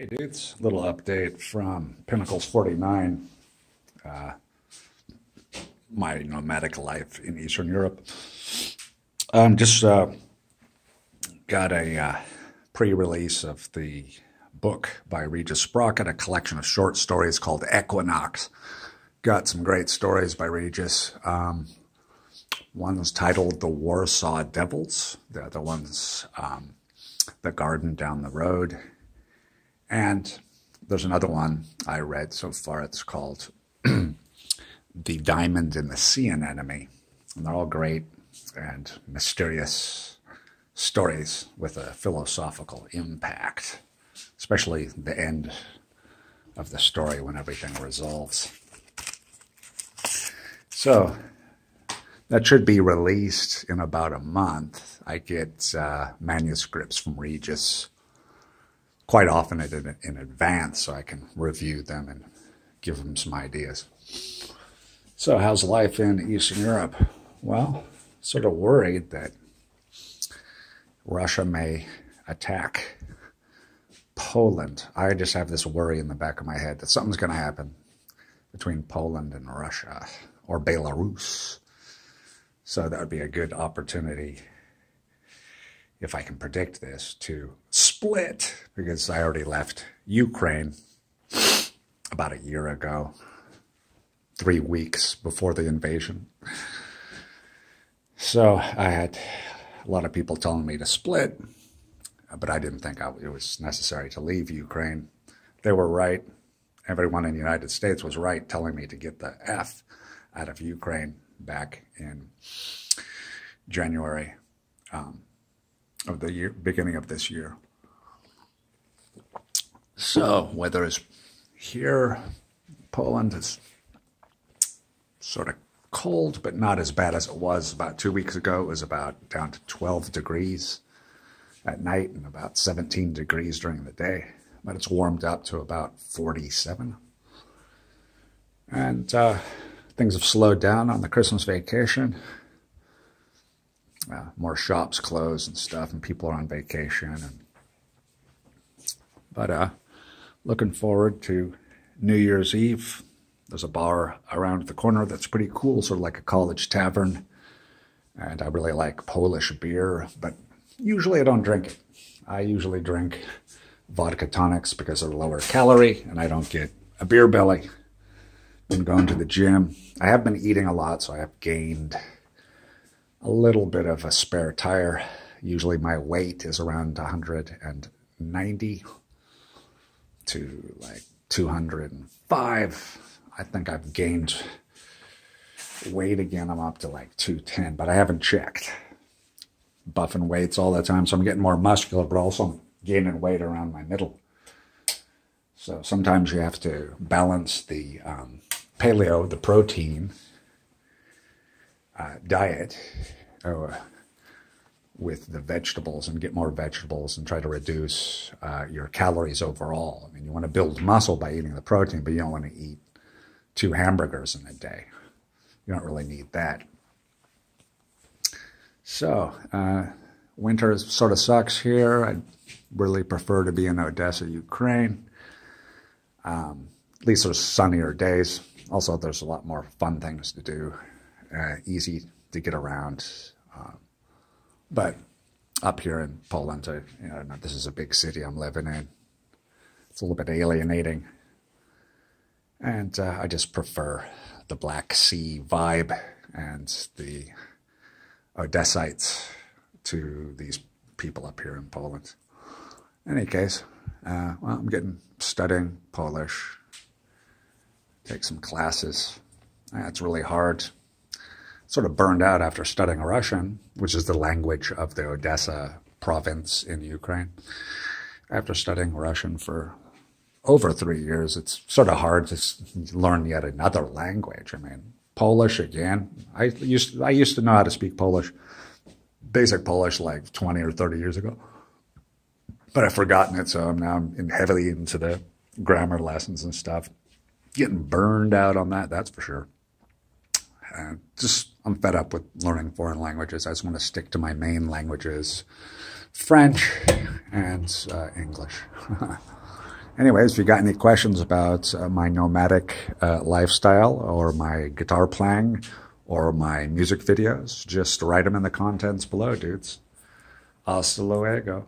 Hey dudes, little update from Pinnacles 49, uh, my nomadic life in Eastern Europe. Um, just uh, got a uh, pre-release of the book by Regis Sprokett, a collection of short stories called Equinox. Got some great stories by Regis. Um, one's titled The Warsaw Devils. The other one's um, The Garden Down the Road and there's another one I read so far. It's called The Diamond in the Sea Anemone. And they're all great and mysterious stories with a philosophical impact, especially the end of the story when everything resolves. So that should be released in about a month. I get uh, manuscripts from Regis quite often in, in advance so I can review them and give them some ideas. So, how's life in Eastern Europe? Well, sort of worried that Russia may attack Poland. I just have this worry in the back of my head that something's going to happen between Poland and Russia or Belarus. So that would be a good opportunity if I can predict this, to split because I already left Ukraine about a year ago, three weeks before the invasion. So I had a lot of people telling me to split, but I didn't think it was necessary to leave Ukraine. They were right. Everyone in the United States was right telling me to get the F out of Ukraine back in January. Um, of the year, beginning of this year. So weather is here, Poland is sort of cold, but not as bad as it was about two weeks ago. It was about down to 12 degrees at night and about 17 degrees during the day. But it's warmed up to about 47. And uh, things have slowed down on the Christmas vacation uh, more shops closed and stuff, and people are on vacation. And, but uh, looking forward to New Year's Eve. There's a bar around the corner that's pretty cool, sort of like a college tavern. And I really like Polish beer, but usually I don't drink it. I usually drink vodka tonics because they're lower calorie and I don't get a beer belly. Been going to the gym. I have been eating a lot, so I have gained a little bit of a spare tire. Usually my weight is around 190 to like 205. I think I've gained weight again. I'm up to like 210, but I haven't checked. Buffing weights all the time, so I'm getting more muscular, but also I'm gaining weight around my middle. So sometimes you have to balance the um, paleo, the protein, uh, diet uh, with the vegetables and get more vegetables and try to reduce uh, your calories overall. I mean, you want to build muscle by eating the protein, but you don't want to eat two hamburgers in a day. You don't really need that. So, uh, winter sort of sucks here. I really prefer to be in Odessa, Ukraine. Um, at least there's sunnier days. Also, there's a lot more fun things to do uh, easy to get around. Um, but up here in Poland, I, you know, this is a big city I'm living in. It's a little bit alienating. And uh, I just prefer the Black Sea vibe and the Odessites to these people up here in Poland. In any case, uh, well, I'm getting studying Polish, take some classes. It's really hard sort of burned out after studying Russian, which is the language of the Odessa province in Ukraine. After studying Russian for over three years, it's sort of hard to learn yet another language. I mean, Polish again. I used I used to know how to speak Polish, basic Polish, like twenty or thirty years ago, but I've forgotten it. So I'm now in heavily into the grammar lessons and stuff. Getting burned out on that, that's for sure. Just I'm fed up with learning foreign languages. I just want to stick to my main languages, French and uh, English. anyways, if you got any questions about uh, my nomadic uh, lifestyle or my guitar playing or my music videos, just write them in the contents below, dudes. Hasta luego.